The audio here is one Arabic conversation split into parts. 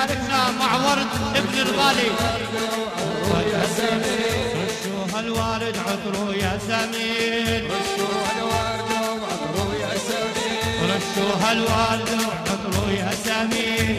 يلا مع ورد. ابن الغالي رشوها الوالد عطره يا سمين رشوها الوالد وعطره يا سمين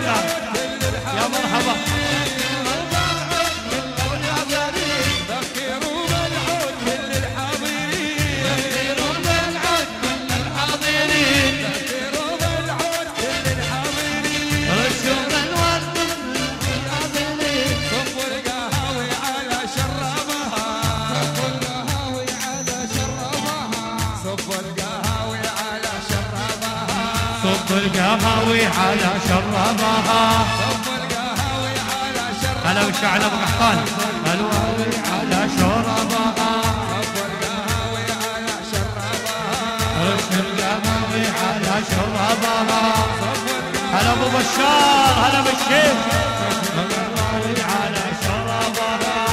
Jordan. القهاوي على شربها هلا بالشعل ابو قحطان الواوي على شربها القهاوي على شربها هلا ابو بشار هلا بالشيخ القهاوي على شربها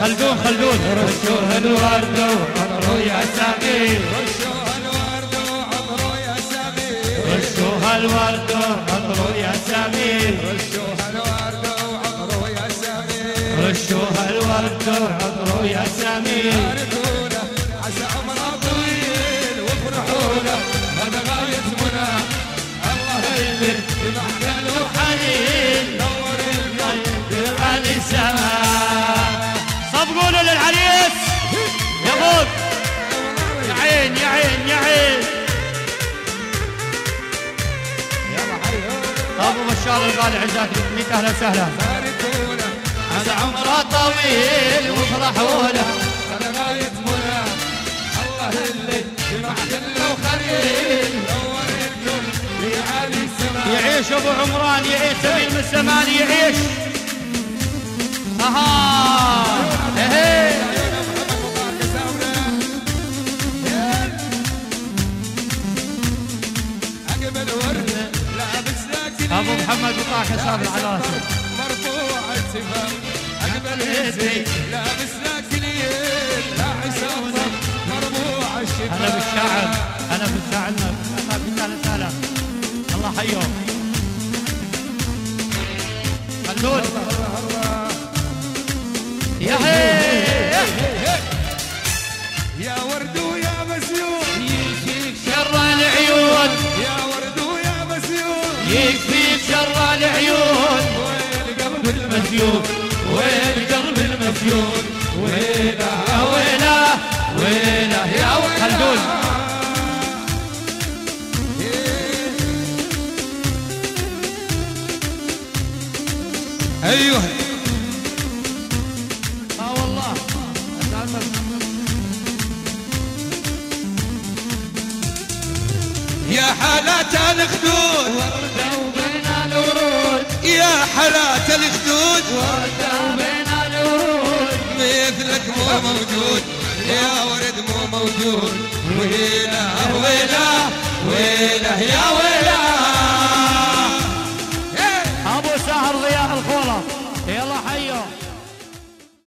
خلدون خلدون رشوه الورد وعطروا يا سمين الورد وعطروا يا سمين رشوا الوردة وعطروا يا سمير رشوها الورد وعطروا باركونا عسى عمره طويل وافرحوا هذا غاية منى الله يبارك بمحكم وحنين نور القلب عن السماء صفقوا له للعريس. يا بوك يا عين يا عين يا عين. أبو بشار الغالي عزاك ميت أهلا وسهلا. عسى عمره طويل وافرحوا له هذا غاية منى الله اللي بمحكم له خليل. نور في عالي السماء يعيش أبو عمران يعيش سبيل من السمان يعيش. أها. محمد بطاح حساب على راسه مرفوع التفاح أقبل هزي لابس لكن لا عصام مرفوع الشفاء هلا بالشاعر هلا بالشاعر الله بالثالث هلا الله حيهم خلود يا هي. يا ورد ويا مسيون. يكفيك شر العيون. يا ورد ويا مسيون. يكفيك شر العيون والقلب المسيون. والقلب المسيون. ويله ويله. ويله يا خلدون. أيوه. آه والله. يا حالات الخدود. حلات الخدود. مثلك مو موجود. يا ورد مو موجود. ويله ويله ويله يا ورد